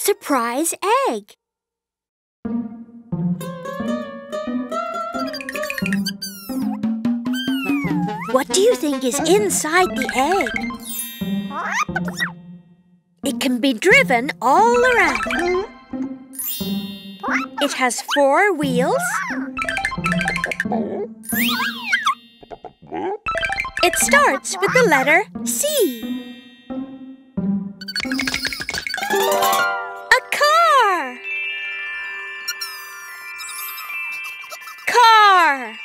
surprise egg. What do you think is inside the egg? It can be driven all around. It has four wheels. It starts with the letter C. are.